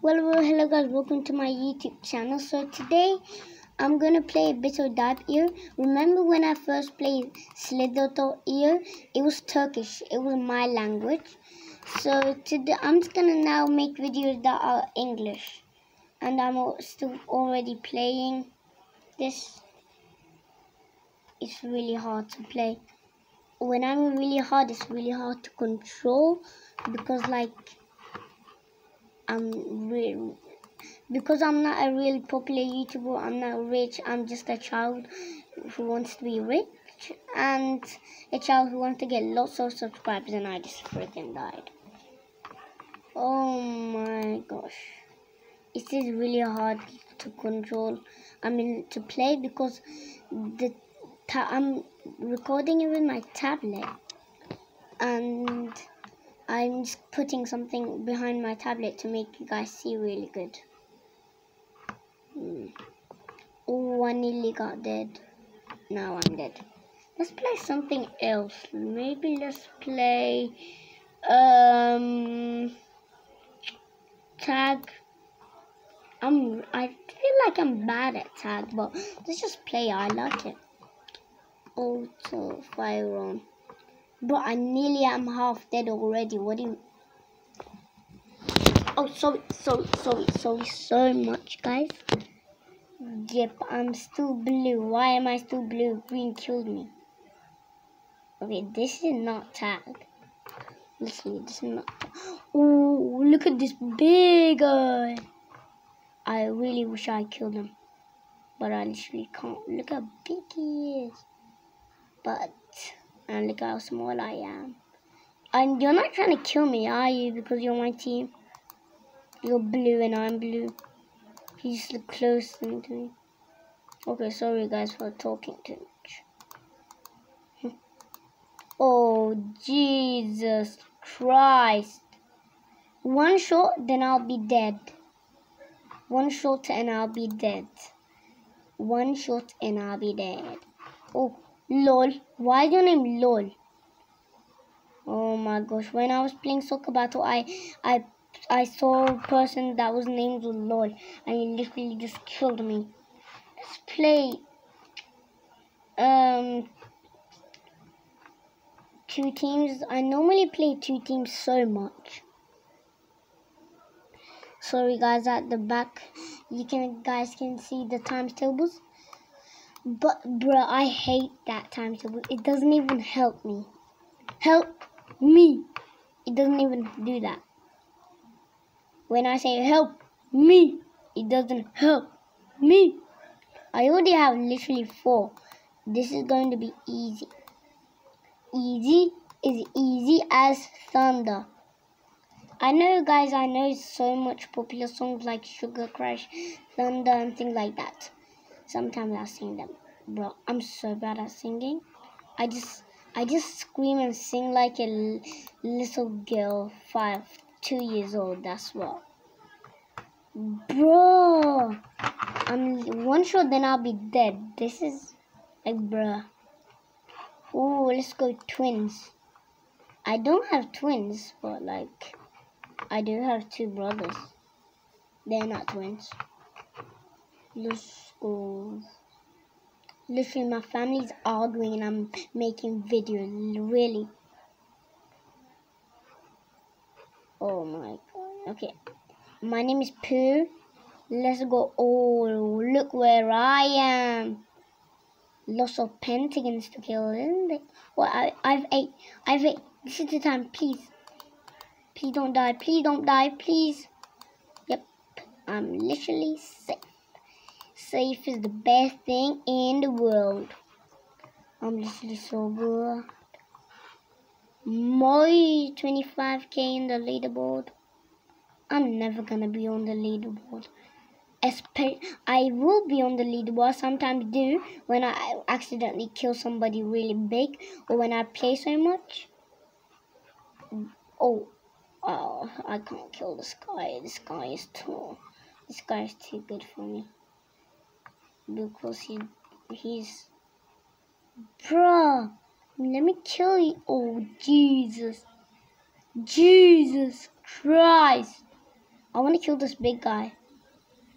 Well, well, hello guys, welcome to my YouTube channel. So today, I'm gonna play a bit of Dab Ear. Remember when I first played Slither Ear? It was Turkish. It was my language. So today, I'm just gonna now make videos that are English, and I'm still already playing this. It's really hard to play. When I'm really hard, it's really hard to control because like I'm real because I'm not a really popular YouTuber. I'm not rich. I'm just a child who wants to be rich and a child who wants to get lots of subscribers, and I just freaking died. Oh my gosh, it is really hard to control. I mean to play because the I'm recording it with my tablet and I'm just putting something behind my tablet to make you guys see really good. Hmm. Oh, I nearly got dead. Now I'm dead. Let's play something else. Maybe let's play um tag. I'm I feel like I'm bad at tag, but let's just play. I like it. Auto firearm. But I nearly am half dead already. What do you... Oh, sorry, sorry, sorry, sorry so much, guys. Yep, I'm still blue. Why am I still blue? Green killed me. Okay, this is not tag. Listen, this is not... Oh, look at this big guy. I really wish I killed him. But I literally can't. Look how big he is. But and look how small I am. And you're not trying to kill me, are you? Because you're my team. You're blue and I'm blue. He's the closest to me. Okay, sorry guys for talking too much. oh, Jesus Christ. One shot, then I'll be dead. One shot and I'll be dead. One shot and I'll be dead. Oh, LOL. Why is your name LOL? Oh my gosh. When I was playing soccer battle, I I I saw a person that was named LOL and he literally just killed me. Let's play um two teams. I normally play two teams so much. Sorry guys at the back you can guys can see the times tables. But, bruh, I hate that timetable. It doesn't even help me. Help me. It doesn't even do that. When I say help me, it doesn't help me. I already have literally four. This is going to be easy. Easy is easy as thunder. I know, guys, I know so much popular songs like Sugar Crash, Thunder, and things like that. Sometimes I sing them. Bro, I'm so bad at singing. I just I just scream and sing like a little girl, five, two years old. That's what. Bro, I'm one shot, then I'll be dead. This is like, bro. Oh, let's go twins. I don't have twins, but like, I do have two brothers. They're not twins. Let's go. Literally, my family's arguing and I'm making videos. Really. Oh my god. Okay. My name is Pooh. Let's go. Oh, look where I am. Lots of pentagons to kill, isn't it? Well, I, I've ate. I've ate. This is the time. Please. Please don't die. Please don't die. Please. Yep. I'm literally safe safe is the best thing in the world. I'm just so good. My 25k in the leaderboard. I'm never gonna be on the leaderboard. I will be on the leaderboard sometimes do when I accidentally kill somebody really big or when I play so much. Oh, oh, I can't kill this guy. This guy is too, this guy is too good for me because he he's bruh let me kill you oh jesus jesus christ I want to kill this big guy.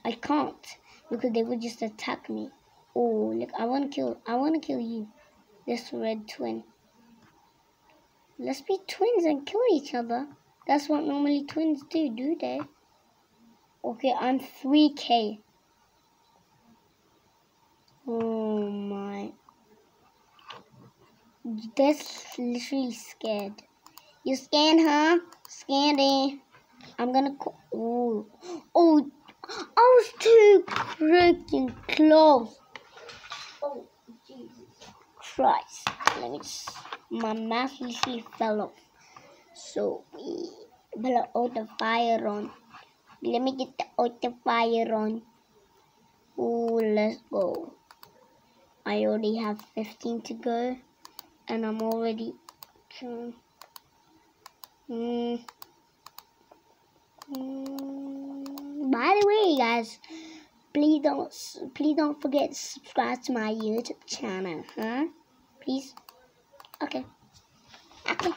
I can't because they would just attack me. Oh, look, I want to kill, I want to kill you. This red twin. Let's be twins and kill each other. That's what normally twins do, do they? Okay, I'm 3k. Oh my. That's literally scared. You scared, huh? Scandy. Eh? I'm gonna call. Oh, oh, I was too freaking close. Oh, Jesus Christ. Let me just. My mask literally fell off. So we all the fire on. Let me get the auto fire on. Oh, let's go. I already have 15 to go and I'm already mm, mm, by the way guys please don't please don't forget to subscribe to my youtube channel huh? Please. Okay. Okay.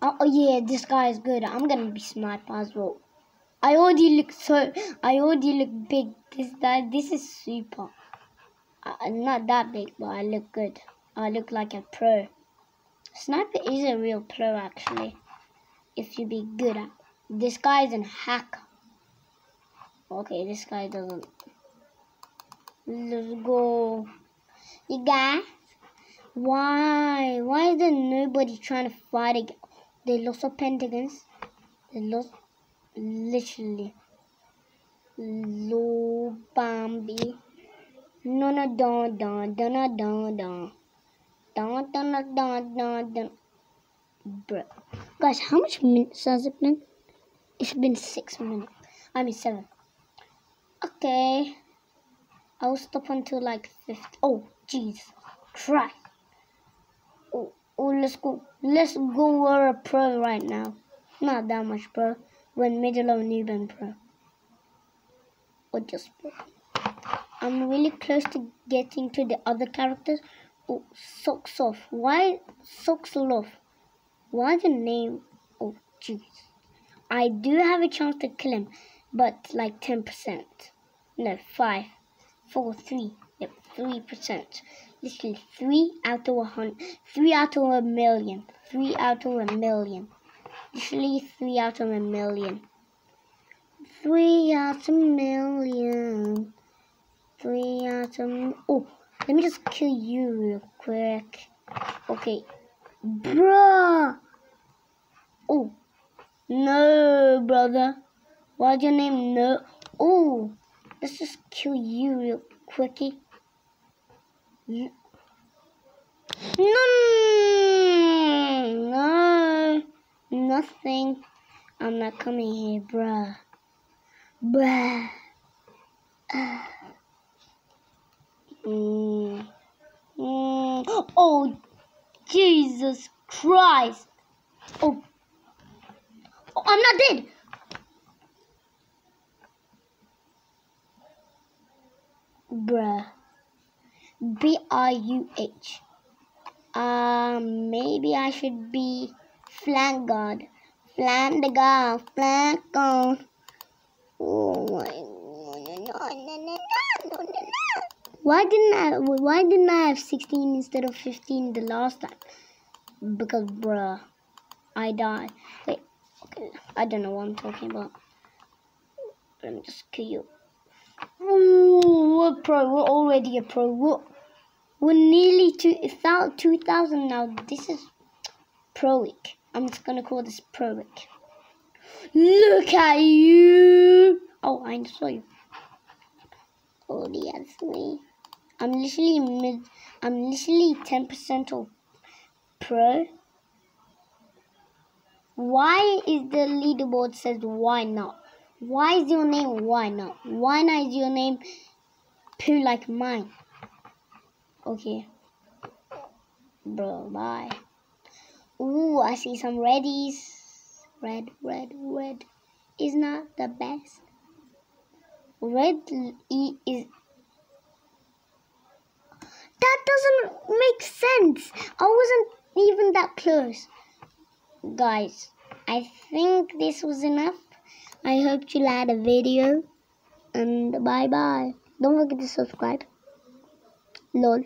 Oh, oh yeah this guy is good. I'm gonna be smart as well. I already look so i already look big. This that this is super uh, not that big but i look good I look like a pro. Sniper is a real pro actually. If you be good at this guy is a hacker. Okay, this guy doesn't. Let's go. You guys, why? Why is there nobody trying to fight again? They lost a pentagons. They lost literally. Low Bambi. No, no, don, don, don, don, don. Dun, dun, dun, dun, dun, dun. Bro. Guys, how much minutes has it been? It's been six minutes. I mean seven. Okay. I'll stop until like 50. Oh, jeez. Christ. Oh, oh, let's go. Let's go we're a pro right now. Not that much pro. We're middle of Nuban pro. Or just pro. I'm really close to getting to the other characters oh, socks off. Why socks off? Why the name? Oh, jeez. I do have a chance to kill him, but like 10%. No, 5, 4, 3. Yep, 3%. Literally 3 out of a hundred. 3 out of a million. 3 out of a million. Literally 3 out of a million. 3 out of a million. 3 out of... Oh, let me just kill you real quick. Okay. Bruh! Oh. No, brother. Why's your name no? Oh. Let's just kill you real quickie. No. No. Nothing. I'm not coming here, bruh. Bruh. Uh. Mm. Mm. Oh, Jesus Christ. Oh. oh, I'm not dead. Bruh. B-R-U-H. Uh, maybe I should be flank guard. Flank the guard. Flank guard. Oh my. Why didn't I? Why didn't I have 16 instead of 15 the last time? Because, bruh, I died. Wait, okay, I don't know what I'm talking about. Let me just kill you. Ooh, we're pro. We're already a pro. We're, we're nearly to 2,000 now. This is pro week. I'm just gonna call this pro week. Look at you! Oh, I saw you. Oh, that's me. I'm literally mid. I'm literally ten percent of pro. Why is the leaderboard says why not? Why is your name why not? Why not is your name poo like mine? Okay. Bro, bye. Ooh, I see some reddies. Red, red, red is not the best. Red is that doesn't make sense. I wasn't even that close. Guys, I think this was enough. I hope you liked the video. And bye bye. Don't forget to subscribe. Lol.